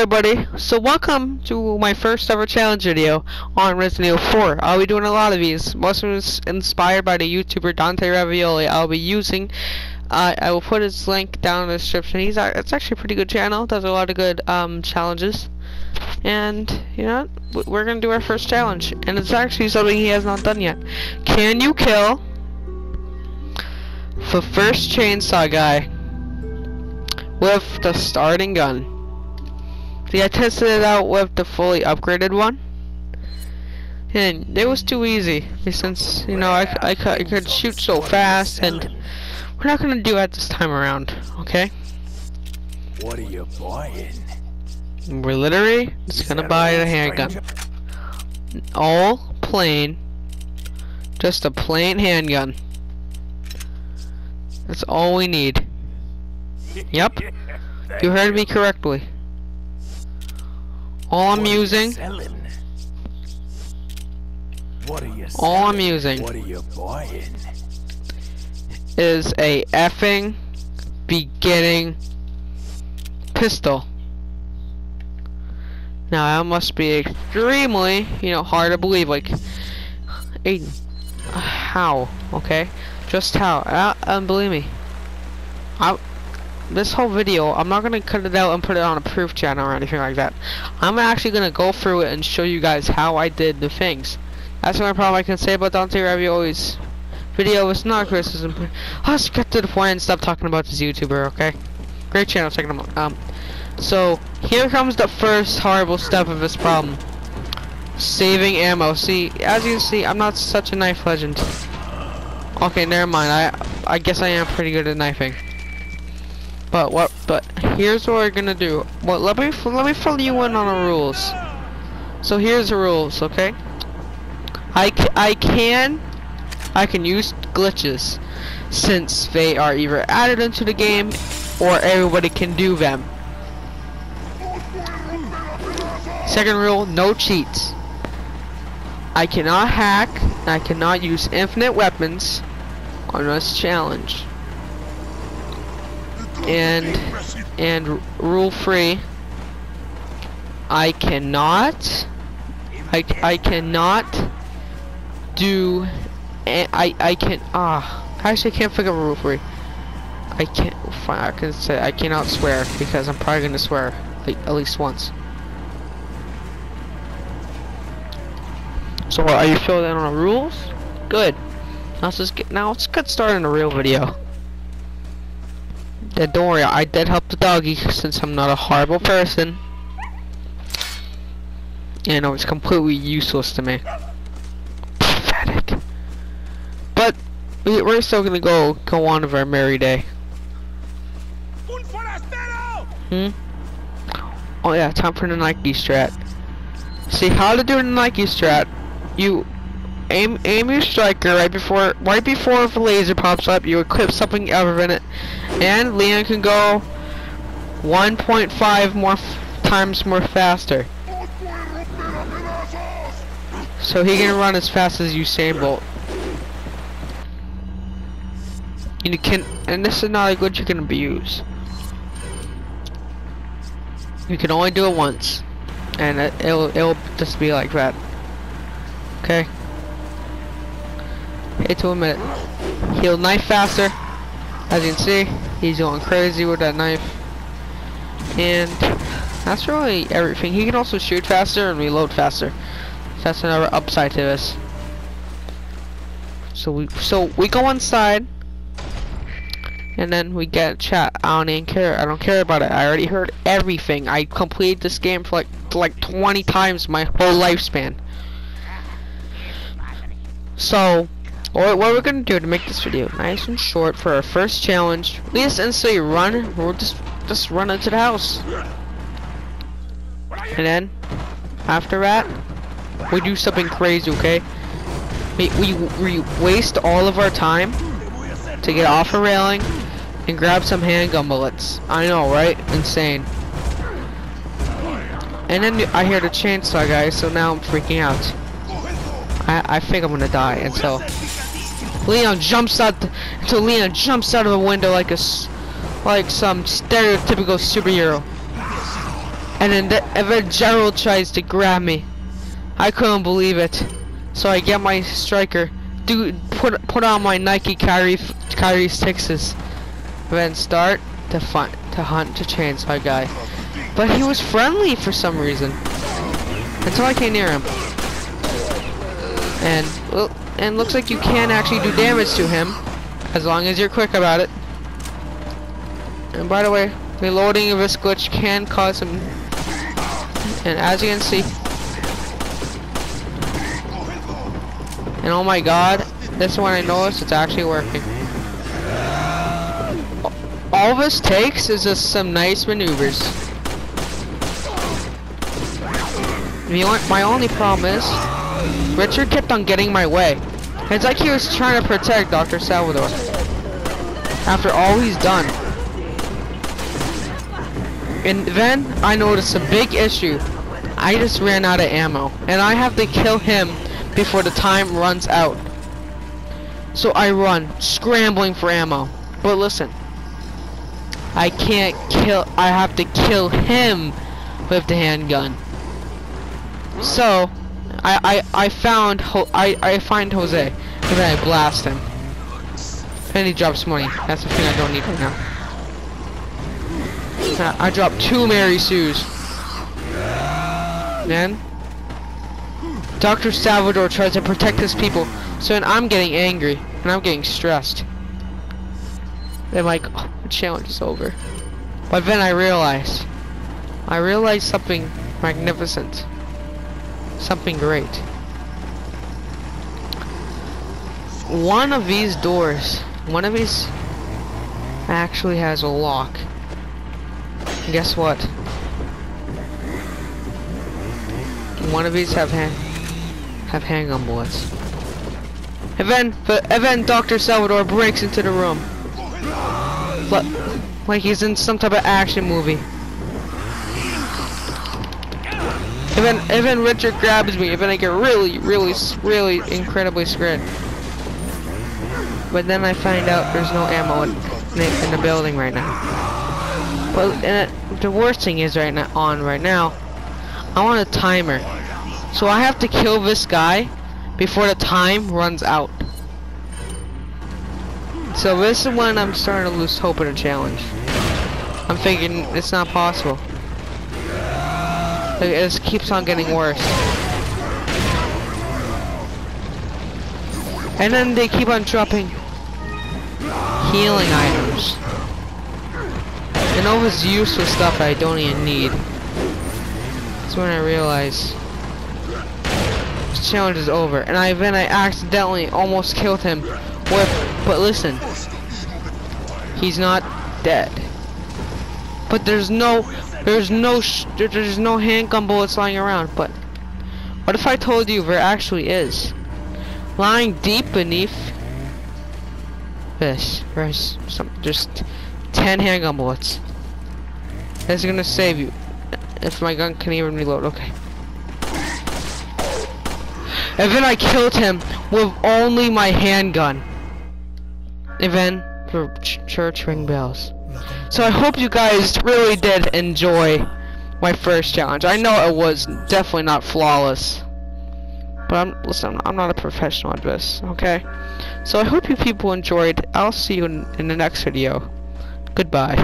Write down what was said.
everybody, so welcome to my first ever challenge video on Resident Evil 4. I'll be doing a lot of these, most of them is inspired by the YouTuber Dante Ravioli. I'll be using, uh, I will put his link down in the description. He's It's actually a pretty good channel, does a lot of good um, challenges. And, you know, we're going to do our first challenge. And it's actually something he has not done yet. Can you kill the first chainsaw guy with the starting gun? See, I tested it out with the fully upgraded one. And it was too easy. Since, you know, I, I, I could shoot so fast, and we're not going to do that this time around, okay? What are you buying? We're literally just going to buy a handgun. All plain. Just a plain handgun. That's all we need. Yep. You heard me correctly. All I'm using. all I'm using. What are you buying? Is a effing beginning pistol. Now that must be extremely, you know, hard to believe. Like, Aiden, how? Okay, just how? Uh, and believe me, I this whole video, I'm not going to cut it out and put it on a proof channel or anything like that. I'm actually going to go through it and show you guys how I did the things. That's the only problem I can say about Dante Ravioli's video. It's not criticism. Let's get to the point and stop talking about this YouTuber, okay? Great channel, check them out. Um, so, here comes the first horrible step of this problem. Saving ammo. See, as you can see, I'm not such a knife legend. Okay, never mind. I I guess I am pretty good at knifing. But what? But here's what we're gonna do. Well, let me let me fill you in on the rules. So here's the rules, okay? I I can I can use glitches since they are either added into the game or everybody can do them. Second rule, no cheats. I cannot hack, I cannot use infinite weapons on this challenge and and rule free. I cannot I, I cannot do I I can ah actually I can't figure out rule free. I can't fine I can say I cannot swear because I'm probably gonna swear like, at least once. So are you sure that on the rules? Good. Now let's get now let's get started on the real video yeah, don't worry, I did help the doggy since I'm not a horrible person. You know, it's completely useless to me. Pathetic. But we, we're still gonna go go on with our merry day. Hmm. Oh yeah, time for the Nike strat. See how to do the Nike strat. You aim aim your striker right before right before the laser pops up. You equip something other than it, and Leon can go 1.5 more times more faster. So he can run as fast as Usain Bolt. You can, and this is not a glitch you can abuse. You can only do it once, and it, it'll it'll just be like that. Okay. Hit to a minute. He'll knife faster. As you can see, he's going crazy with that knife. And that's really everything. He can also shoot faster and reload faster. That's another upside to this. So we so we go inside and then we get chat. I don't even care. I don't care about it. I already heard everything. I completed this game for like like 20 times my whole lifespan. So what, what we're gonna do to make this video nice and short for our first challenge, just instantly run, we'll just, just run into the house. And then, after that, we do something crazy, okay? We, we, we waste all of our time to get off a railing and grab some handgun bullets. I know, right? Insane. And then I hear the chainsaw guy, so now I'm freaking out. I, I think I'm gonna die until Leon jumps out until Leon jumps out of the window like a like some stereotypical superhero. And then, the, and then Gerald tries to grab me. I couldn't believe it. So I get my striker, do put put on my Nike Kyrie Kyrie sixes, then start to find to hunt to chainsaw guy. But he was friendly for some reason until I came near him. And well, and looks like you can actually do damage to him as long as you're quick about it. And by the way, reloading of this glitch can cause some. And as you can see, and oh my god, this one I noticed it's actually working. All this takes is just some nice maneuvers. My only problem is, Richard kept on getting my way. It's like he was trying to protect Dr. Salvador. After all he's done. And then I noticed a big issue. I just ran out of ammo. And I have to kill him before the time runs out. So I run, scrambling for ammo. But listen, I can't kill, I have to kill him with the handgun. So, I, I, I found, Ho I, I find Jose, and then I blast him. And he drops money. That's the thing I don't need right now. I, I dropped two Mary Sue's. Man. Dr. Salvador tries to protect his people, so then I'm getting angry, and I'm getting stressed. Then like, oh, the challenge is over. But then I realize, I realize something magnificent. Something great. One of these doors, one of these actually has a lock. Guess what? One of these have hand have handgun bullets. And then, then Dr. Salvador breaks into the room. Like he's in some type of action movie. And then Richard grabs me, then I get really, really, really incredibly scared. But then I find out there's no ammo in, in the building right now. But and it, the worst thing is right now on right now, I want a timer. So I have to kill this guy before the time runs out. So this is when I'm starting to lose hope in a challenge. I'm thinking it's not possible. It just keeps on getting worse. And then they keep on dropping healing items. And all this useless stuff I don't even need. That's when I realize this challenge is over. And I then I accidentally almost killed him with but listen. He's not dead. But there's no there's no there's no handgun bullets lying around, but what if I told you there actually is? Lying deep beneath this, there's some just 10 handgun bullets. That's gonna save you. If my gun can even reload, okay. And then I killed him with only my handgun. And then church ring bells. So I hope you guys really did enjoy my first challenge. I know it was definitely not flawless. But I'm listen, I'm not a professional at this, okay? So I hope you people enjoyed. I'll see you in, in the next video. Goodbye.